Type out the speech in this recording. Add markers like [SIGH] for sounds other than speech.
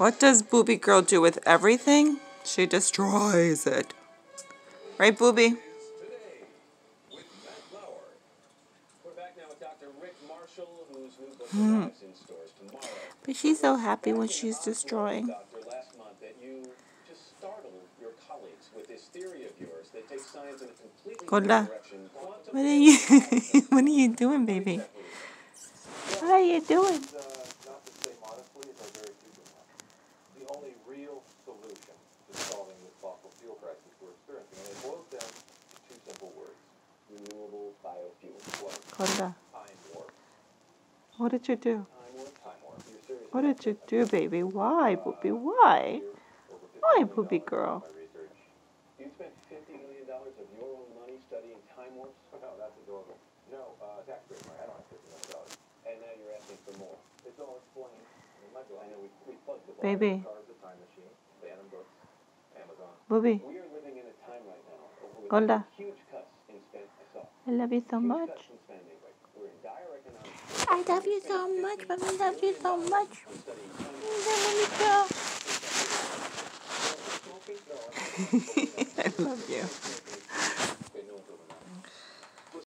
What does Booby Girl do with everything? She destroys it. Right, Booby? Hmm. But she's so happy when she's destroying. Kola, what are you, [LAUGHS] what are you doing, baby? What are you doing? What did you do? What did you do, baby? Why, Booby? Why? Why, Booby girl? You spent fifty million dollars of your own money studying time warps? No, that's adorable. No, uh, taxpayer money. I don't have fifty million dollars. And now you're asking for more. It's all explained. I know we, we plugged the Baby. cars, the time machine, Phantom Books, Amazon. Booby, We are living in a time right now with Hola. huge cuts in spend. I love you so much. I love you so much, I love you so much. [LAUGHS] I love you.